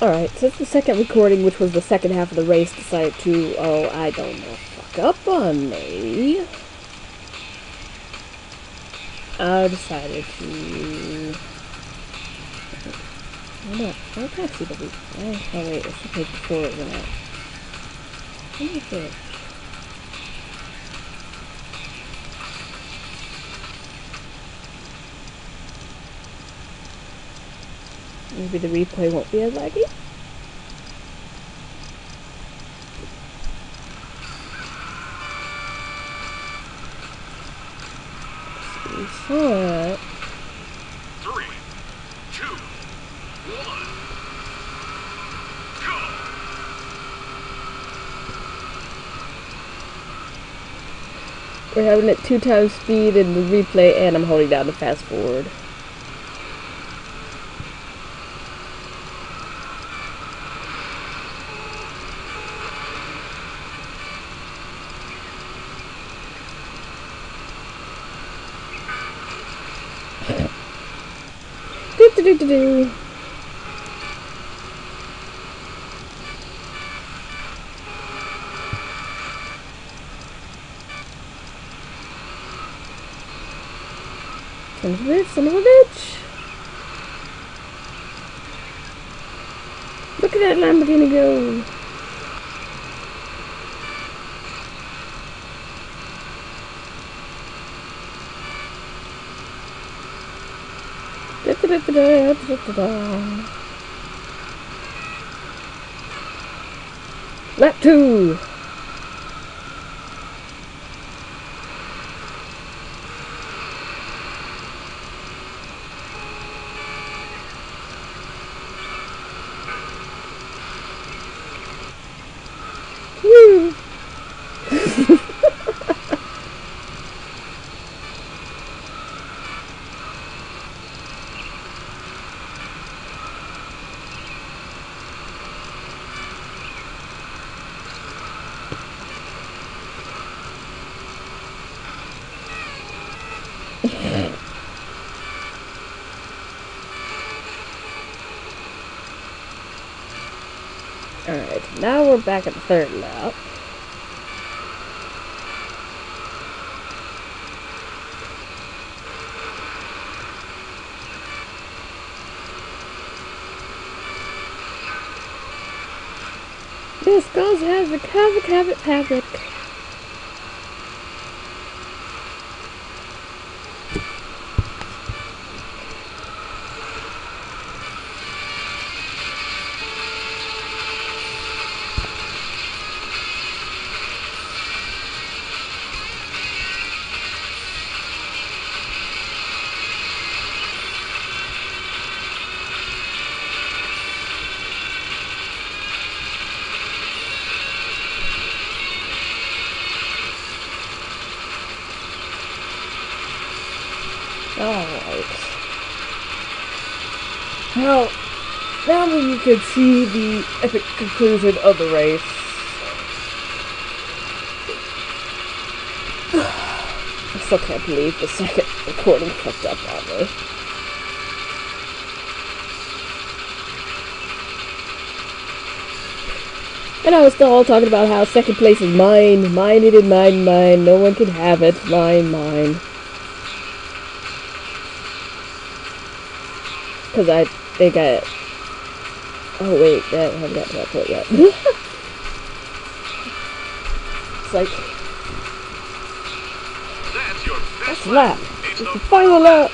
Alright, since the second recording, which was the second half of the race, decided to, oh, I don't know, fuck up on me, I decided to... I can't see the replay. Oh wait, it's the page before it went out. Let me see Maybe the replay won't be as laggy. What? Three, two, one, go. We're having it two times speed in the replay, and I'm holding down the fast forward. Do do do. Son of a bitch, son of a bitch. Look at that Lamborghini go. Lap two. Woo. Alright, now we're back at the third lap. This goes havoc, havoc, havoc, havoc. Well, now that you can see the epic conclusion of the race. I still can't believe the second recording fucked up on me. And I was still all talking about how second place is mine, mine it is mine, mine, no one can have it, mine, mine. Because I think I... Oh wait, I haven't gotten to that point yet. it's like, That's your best lap. It's the final lap.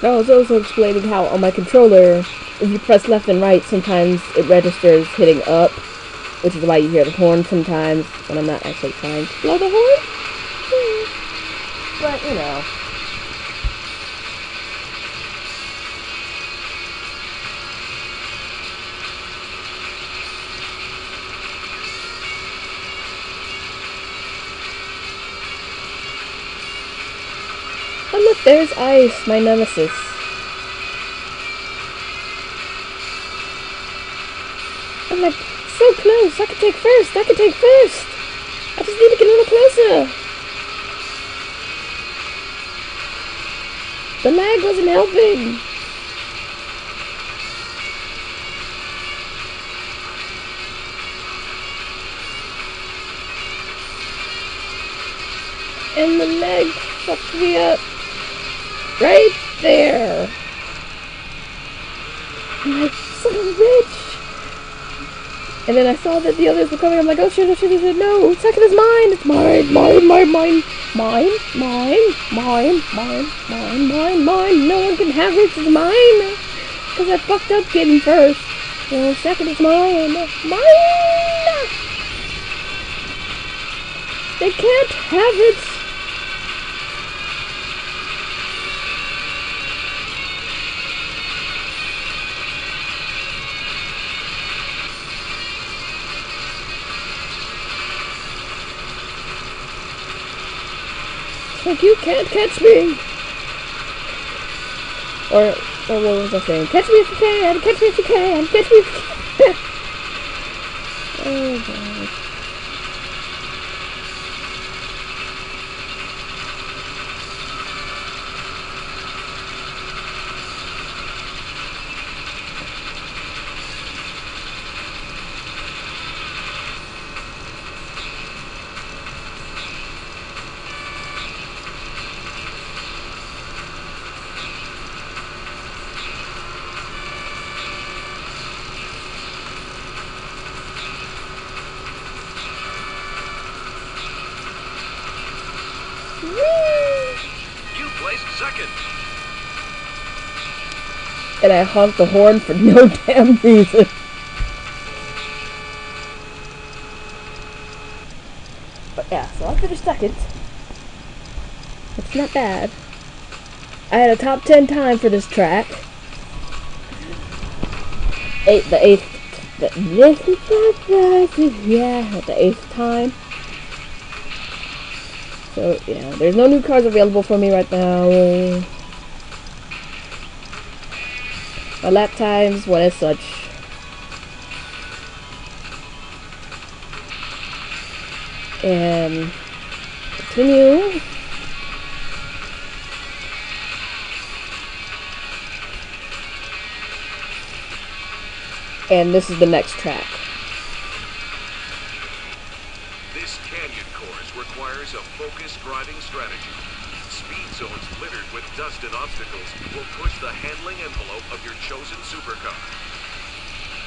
I was also explaining how on my controller, if you press left and right, sometimes it registers hitting up, which is why you hear the horn sometimes when I'm not actually trying to blow the horn. But, you know. There's Ice, my nemesis. I'm like, so close! I can take first! I can take first! I just need to get a little closer! The lag wasn't helping! And the lag fucked me up. Right there. I'm like, son. And then I saw that the others were coming. I'm like, oh shit, oh shit, oh shit. No, second is mine. It's mine, mine, mine, mine, mine, mine, mine, mine, mine, mine, mine. No one can have it. It's mine. Because I fucked up getting first. So second is mine. Mine! They can't have it. Like you can't catch me. Or, or what was I saying? Catch me if you can. Catch me if you can. Catch me if you can. oh god. You placed second. And I honked the horn for no damn reason. But yeah, so I finished second. It's not bad. I had a top 10 time for this track. Eight, the eighth, the, this is yeah, the eighth time. So, yeah, there's no new cars available for me right now. My lap times went as such. And continue. And this is the next track. This canyon course requires a focused driving strategy. Speed zones littered with dust and obstacles will push the handling envelope of your chosen supercar.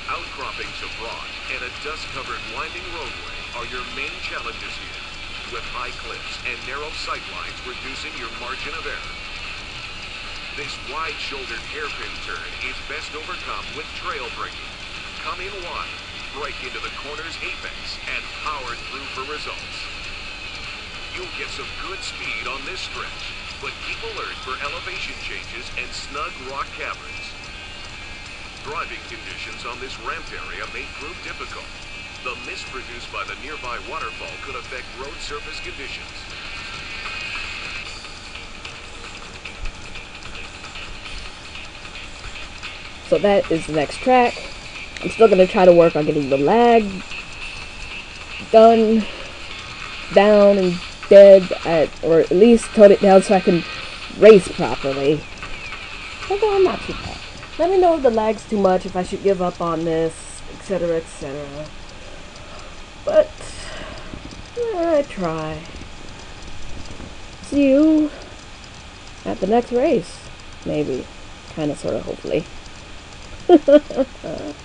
Outcroppings of rock and a dust-covered winding roadway are your main challenges here, with high cliffs and narrow sightlines reducing your margin of error. This wide-shouldered hairpin turn is best overcome with trail braking. Come in wide, brake into the corner's apex, and power through for results. You'll get some good speed on this stretch, but keep alert for elevation changes and snug rock caverns. Driving conditions on this ramped area may prove difficult. The mist produced by the nearby waterfall could affect road surface conditions. So that is the next track. I'm still gonna try to work on getting the lag done, down, and dead, at, or at least tone it down so I can race properly. Although I'm not too bad. Let me know if the lag's too much, if I should give up on this, etc., etc. But I try. See you at the next race, maybe, kind of, sort of, hopefully. oh,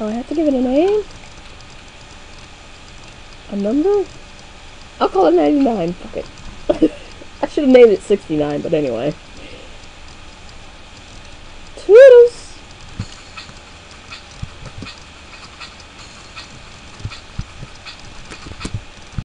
I have to give it a name? A number? I'll call it 99. Fuck it. I should have named it 69, but anyway.